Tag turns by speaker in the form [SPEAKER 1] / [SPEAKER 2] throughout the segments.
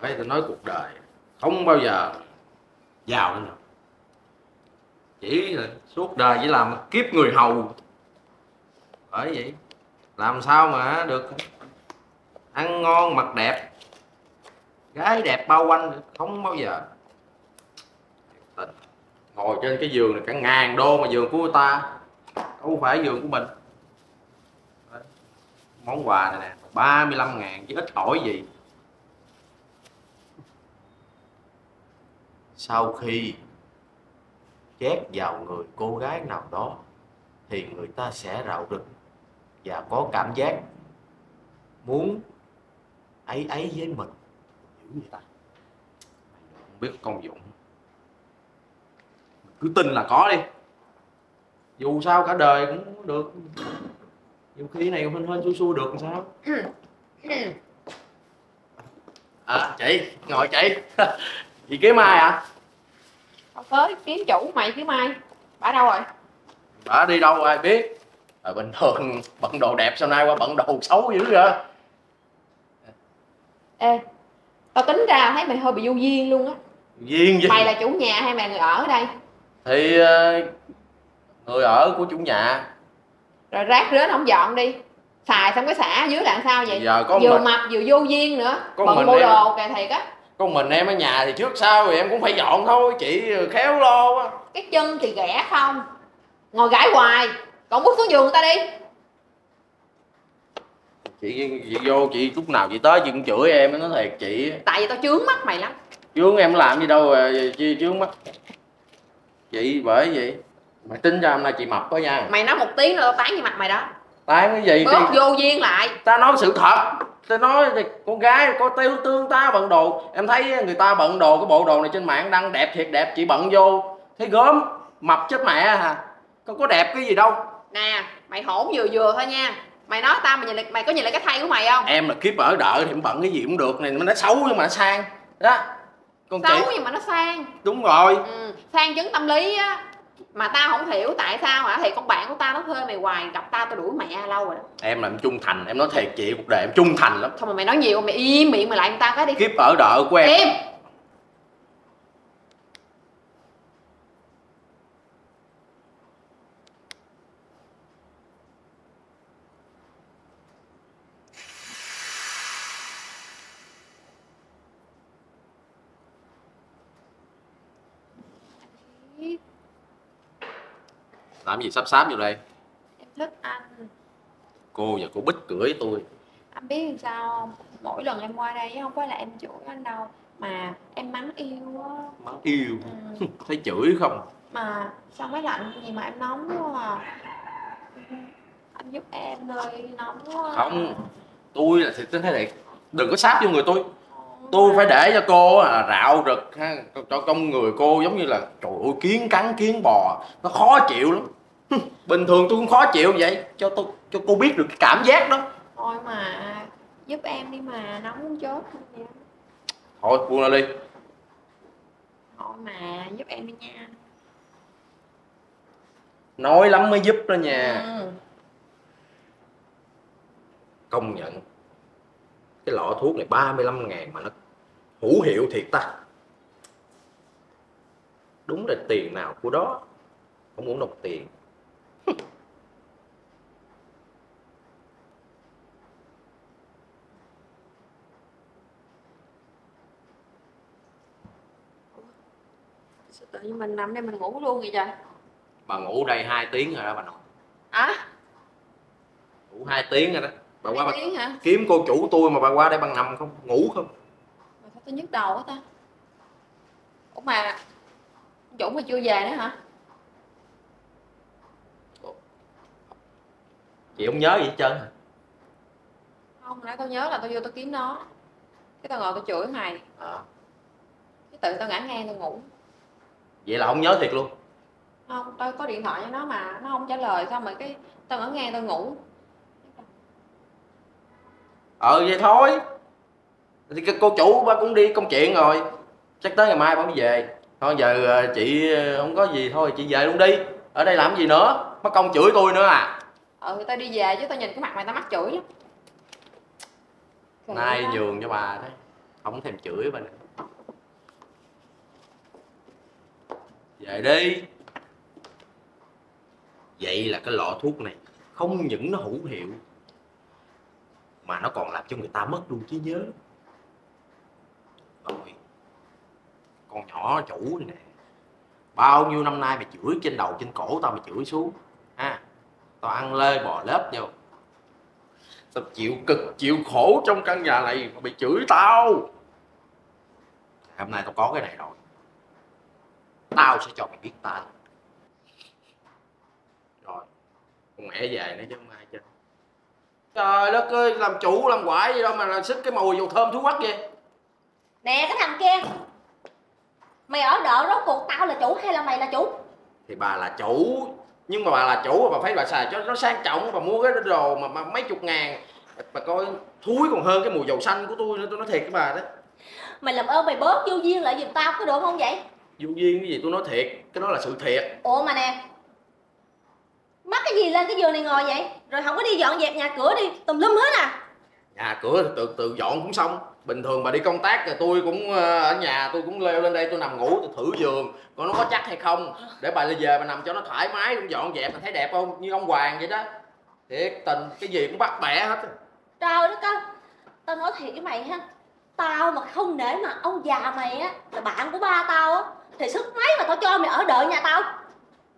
[SPEAKER 1] Phải tôi nói cuộc đời, không bao giờ giàu nữa chỉ là suốt đời chỉ làm kiếp người hầu. Bởi vậy, làm sao mà được ăn ngon, mặc đẹp, gái đẹp bao quanh được, không bao giờ. Ngồi trên cái giường này cả ngàn đô mà giường của người ta không phải giường của mình. Món quà này nè 35 ngàn chứ ít ỏi gì. Sau khi chét vào người cô gái nào đó thì người ta sẽ rạo rực và có cảm giác muốn ấy ấy với mình. Dữ vậy ta? Không biết công dụng Mình cứ tin là có đi. Dù sao cả đời cũng được. Nhiều khi này hên hên xui xui được làm sao? À chị ngồi chị chị kiếm ai à
[SPEAKER 2] Tao tới kiếm chủ mày kiếm ai Bả đâu rồi?
[SPEAKER 1] Bà đi đâu ai biết. À, bình thường bận đồ đẹp sau nay qua bận đồ xấu dữ vậy?
[SPEAKER 2] Ê Tao tính ra thấy mày hơi bị vô duyên luôn á.
[SPEAKER 1] Duyên gì?
[SPEAKER 2] Mày là chủ nhà hay mày người ở ở đây?
[SPEAKER 1] Thì ờ, người ở của chủ nhà.
[SPEAKER 2] Rồi rác rến không dọn đi. Xài xong cái xả dưới là sao vậy?
[SPEAKER 1] Giờ có
[SPEAKER 2] Vừa
[SPEAKER 1] mình.
[SPEAKER 2] mập vừa vô duyên nữa.
[SPEAKER 1] Có
[SPEAKER 2] Bận
[SPEAKER 1] em.
[SPEAKER 2] đồ kìa thiệt á
[SPEAKER 1] con mình em ở nhà thì trước sau thì em cũng phải dọn thôi chị khéo lo á
[SPEAKER 2] Cái chân thì ghẻ không? Ngồi gãi hoài Còn bước xuống giường người ta đi.
[SPEAKER 1] Chị chị vô chị lúc nào chị tới chị cũng chửi em nó thiệt chị.
[SPEAKER 2] Tại vì tao chướng mắt mày lắm.
[SPEAKER 1] Chướng em làm gì đâu à, chi chướng mắt. Chị bởi vậy mày tính ra hôm nay chị mập đó nha.
[SPEAKER 2] Mày nói một tiếng nữa tao tán như mặt mày đó.
[SPEAKER 1] Tái cái gì
[SPEAKER 2] Bước
[SPEAKER 1] thì
[SPEAKER 2] vô duyên lại.
[SPEAKER 1] Ta nói sự thật ta nói thì con gái có tiêu tương ta bận đồ. Em thấy người ta bận đồ cái bộ đồ này trên mạng đăng đẹp thiệt đẹp chị bận vô. Thấy gớm mập chết mẹ hả? Có có đẹp cái gì đâu.
[SPEAKER 2] Nè mày hỗn vừa vừa thôi nha. Mày nói tao mày nhìn lại, mày có nhìn lại cái thay của mày không?
[SPEAKER 1] Em là kiếp ở đợi thì em bận cái gì cũng được. Này nó xấu nhưng mà nó sang. Đó con
[SPEAKER 2] Xấu
[SPEAKER 1] chị.
[SPEAKER 2] nhưng mà nó sang.
[SPEAKER 1] Đúng rồi.
[SPEAKER 2] Ừ. sang chứng tâm lý á mà tao không hiểu tại sao hả? Thì con bạn của tao nó thuê mày hoài gặp tao tao đuổi mẹ lâu rồi đó.
[SPEAKER 1] em là em trung thành em nói thiệt chị cuộc đời em trung thành lắm.
[SPEAKER 2] Xong rồi mày nói nhiều mày im miệng mày lại người ta cái đi.
[SPEAKER 1] Kiếp ở đợi của em.
[SPEAKER 2] Im
[SPEAKER 1] làm gì sắp sáp vô đây?
[SPEAKER 2] Em thích anh
[SPEAKER 1] cô và cô bích cưỡi tôi.
[SPEAKER 2] Anh biết làm sao không? Mỗi lần em qua đây không phải là em chửi anh đâu mà em mắng yêu á
[SPEAKER 1] mắng yêu?
[SPEAKER 2] Ừ.
[SPEAKER 1] thấy chửi không?
[SPEAKER 2] Mà sao mấy lạnh gì mà em nóng quá à? Anh giúp em ơi nóng quá à.
[SPEAKER 1] không tôi là thiệt tính thấy thiệt đừng có sáp vô người tôi. Tôi phải để cho cô à, rạo rực ha cho trong người cô giống như là trời ơi kiến cắn kiến bò nó khó chịu lắm bình thường tôi cũng khó chịu vậy cho tôi cho cô biết được cái cảm giác đó.
[SPEAKER 2] Thôi mà giúp em đi mà nóng muốn vậy
[SPEAKER 1] thôi buông ra đi.
[SPEAKER 2] Thôi mà giúp em đi nha.
[SPEAKER 1] Nói lắm mới giúp đó nha.
[SPEAKER 2] Ừ.
[SPEAKER 1] công nhận cái lọ thuốc này 35 ngàn mà nó hữu hiệu thiệt ta. Đúng là tiền nào của đó không muốn đồng tiền
[SPEAKER 2] Sao tự nhiên mình nằm đây mình ngủ luôn vậy trời.
[SPEAKER 1] Bà ngủ đây 2 tiếng rồi đó bà nội.
[SPEAKER 2] À
[SPEAKER 1] ngủ 2 tiếng rồi đó. Bà qua bà
[SPEAKER 2] hả?
[SPEAKER 1] kiếm cô chủ tôi mà bà qua đây bà nằm không ngủ không?
[SPEAKER 2] Mà sao tôi nhức đầu quá ta? Ủa mà chủ mà chưa về nữa hả?
[SPEAKER 1] Chị không nhớ gì hết trơn hả?
[SPEAKER 2] Không nãy tao nhớ là tao vô tao kiếm nó. Cái tao ngồi tao chửi mày.
[SPEAKER 1] À,
[SPEAKER 2] cái tự tao ngã ngang tao ngủ
[SPEAKER 1] vậy là không nhớ thiệt luôn.
[SPEAKER 2] Không tao có điện thoại cho nó mà nó không trả lời xong rồi cái tao ngã ngang tao ngủ.
[SPEAKER 1] Ờ vậy thôi. Thì cô chủ bà cũng đi công chuyện rồi. Chắc tới ngày mai bà mới về. Thôi giờ ờ, chị ờ, không có gì thôi chị về luôn đi. Ở đây làm gì nữa? Mất công chửi tôi nữa à.
[SPEAKER 2] Ừ tao đi về chứ tao nhìn cái mặt mày tao mắc chửi lắm.
[SPEAKER 1] Nay nhường cho bà đấy. Không thèm chửi bà nữa về đi. Vậy là cái lọ thuốc này không những nó hữu hiệu, mà nó còn làm cho người ta mất luôn trí nhớ. Rồi, con nhỏ chủ này nè, bao nhiêu năm nay mày chửi trên đầu, trên cổ tao mày chửi xuống. Ha tao ăn lê bò lớp vô. Tao chịu cực, chịu khổ trong căn nhà này mà mày chửi tao. Hôm nay tao có cái này rồi tao sẽ cho mày biết tay rồi. Con mẹ về nữa chứ không ai chứ trời đất ơi làm chủ làm quả gì đâu mà là xích cái mùi dầu thơm thú quắc vậy?
[SPEAKER 3] Nè cái thằng kia. Mày ở đợ rốt cuộc tao là chủ hay là mày là chủ?
[SPEAKER 1] Thì bà là chủ. Nhưng mà bà là chủ bà phải bà xài cho nó sang trọng. Bà mua cái đồ mà, mà mấy chục ngàn. Bà coi thúi còn hơn cái mùi dầu xanh của tôi nữa tôi nói thiệt với bà đó.
[SPEAKER 3] Mày làm ơn mày bớt vô duyên lại giùm tao có được không vậy
[SPEAKER 1] vô duyên cái gì tôi nói thiệt cái đó là sự thiệt.
[SPEAKER 3] Ủa mà nè Mắc cái gì lên cái giường này ngồi vậy? Rồi không có đi dọn dẹp nhà cửa đi Tùm lum hết à?
[SPEAKER 1] Nhà cửa tự tự dọn cũng xong. Bình thường bà đi công tác thì tôi cũng ờ, ở nhà tôi cũng leo lên đây tôi nằm ngủ tôi thử giường coi nó có chắc hay không. Để bà về bà nằm cho nó thoải mái cũng dọn dẹp bà thấy đẹp không? Như ông hoàng vậy đó. Thiệt tình cái gì cũng bắt bẻ hết.
[SPEAKER 3] Trời đất ơi Tao nói thiệt với mày ha Tao mà không để mà ông già mày á Là bạn của ba tao á Thì sức mấy mà tao cho mày ở đợi nhà tao.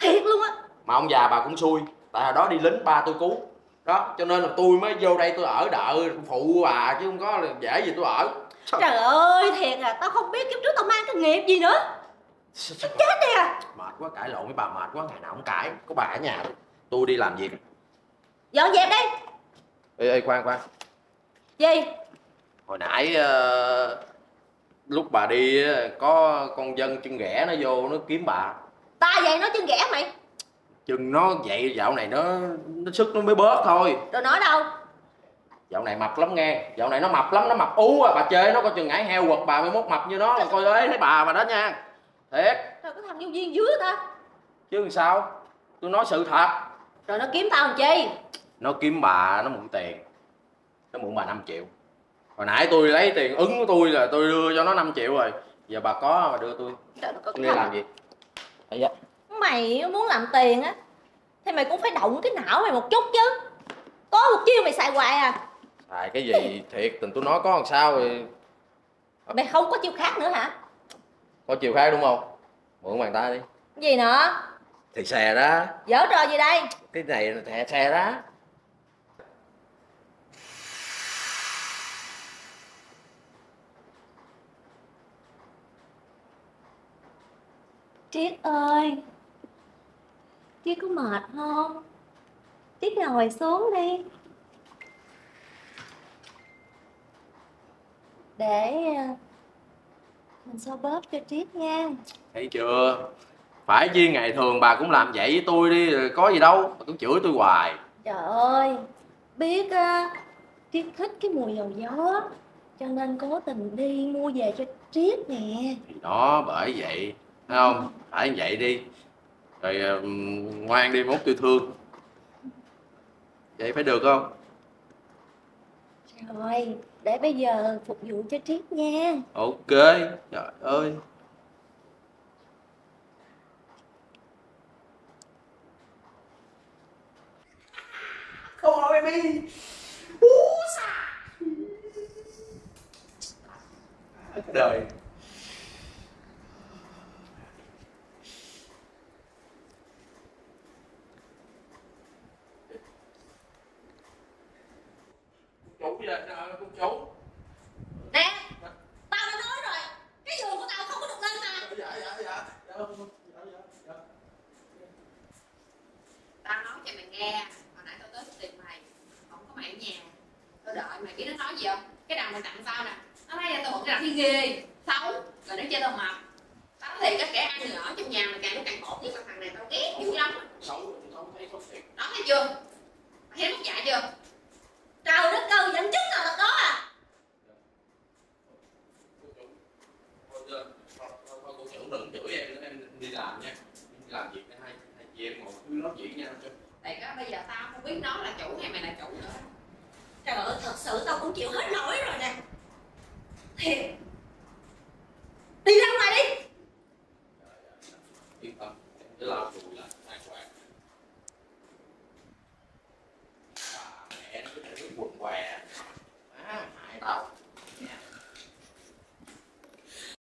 [SPEAKER 3] Thiệt luôn á.
[SPEAKER 1] Mà ông già bà cũng xui tại hồi đó đi lính ba tôi cứu. Đó cho nên là tôi mới vô đây tôi ở đợi phụ bà chứ không có là dễ gì tôi ở. Sao-
[SPEAKER 3] Trời ơi thiệt à Tao không biết kiếp trước tao mang cái nghiệp gì nữa.
[SPEAKER 1] Sao-
[SPEAKER 3] Chết đi à.
[SPEAKER 1] Mệt quá cãi lộn với bà mệt quá ngày nào cũng cãi có bà ở nhà. Tôi đi làm việc.
[SPEAKER 3] Dọn dẹp đi.
[SPEAKER 1] Ê, ê khoan khoan.
[SPEAKER 3] Gì
[SPEAKER 1] hồi nãy ờ, lúc bà đi có con dân chân ghẻ nó vô nó kiếm bà.
[SPEAKER 3] Ta vậy nó chân ghẻ mày.
[SPEAKER 1] Chừng nó vậy dạo này nó nó sức nó mới bớt thôi.
[SPEAKER 3] Rồi nói đâu?
[SPEAKER 1] Dạo này mập lắm nghe. Dạo này nó mập lắm nó mập ú à. Bà chơi nó coi chừng ngải heo quật bà mới mốt mập như nó là coi ế thấy bà bà đó nha. Thiệt.
[SPEAKER 3] Rồi cái thằng vô duyên dưới ta.
[SPEAKER 1] Chứ làm sao? Tôi nói sự thật.
[SPEAKER 3] Rồi nó kiếm tao làm chi?
[SPEAKER 1] Nó kiếm bà nó mượn tiền. Nó mượn bà 5 triệu hồi nãy tôi lấy tiền ứng của tôi là tôi đưa cho nó 5 triệu rồi. Giờ bà có mà đưa tôi.
[SPEAKER 3] Thằng
[SPEAKER 1] làm gì? Ây da.
[SPEAKER 3] Mày muốn làm tiền á Thì mày cũng phải động cái não mày một chút chứ. Có một chiêu mày xài hoài à.
[SPEAKER 1] Xài cái gì? Thiệt tình tôi nói có làm sao thì
[SPEAKER 3] Mày không có chiêu khác nữa hả?
[SPEAKER 1] Có chiều khác đúng không? Mượn bàn tay đi.
[SPEAKER 3] Gì nữa?
[SPEAKER 1] Thì xè đó
[SPEAKER 3] Giở trò gì đây?
[SPEAKER 1] Cái này là xe đó
[SPEAKER 3] Triết ơi Triết có mệt không? Triết ngồi xuống đi. Để ờ, Mình xoa bóp cho Triết nha.
[SPEAKER 1] Thấy chưa? Phải chi ngày thường bà cũng làm vậy với tôi đi có gì đâu bà cũng chửi tôi hoài.
[SPEAKER 3] Trời ơi Biết á Triết thích cái mùi dầu gió Cho nên cố tình đi mua về cho Triết nè.
[SPEAKER 1] Thì đó bởi vậy thấy không phải như vậy đi. Rồi ờ, ngoan đi mốt tôi thương. Vậy phải được không?
[SPEAKER 3] Rồi Để bây giờ phục vụ cho Triết nha.
[SPEAKER 1] Ok trời ơi.
[SPEAKER 4] Come on, baby. Ooh, sa.
[SPEAKER 1] đời chủ vậy cô chủ
[SPEAKER 3] Nè Tao đã nói rồi Cái giường của tao không có được lên mà
[SPEAKER 1] dạ dạ dạ dạ dạ dạ
[SPEAKER 2] tao nói cho mày nghe hồi nãy tao tới tìm mày không có mày ở nhà tao đợi mày biết nó nói gì không cái đằng mày tặng tao nè nó nói là tao bận cái đằng thấy ghê xấu rồi nó chơi tao mập tao nói thiệt cái kẻ ăn người ở trong nhà mày càng lúc càng khổ nhất là thằng này tao ghét dữ lắm
[SPEAKER 1] xấu xấu thấy không thiệt
[SPEAKER 2] đó thấy chưa? Mày thấy mất dạy chưa?
[SPEAKER 3] Trời đất ơi dẫn chứng nào là có à?
[SPEAKER 1] Thôi cô chủ đừng chửi em nữa em đi làm nha đi làm việc hai hai chị em ngồi cứ nói chuyện nhau cho
[SPEAKER 2] tại cái bây giờ tao không biết nó là chủ hay mày là chủ nữa.
[SPEAKER 3] Trời ơi, thật sự tao cũng chịu hết nổi rồi nè.
[SPEAKER 1] Thiệt.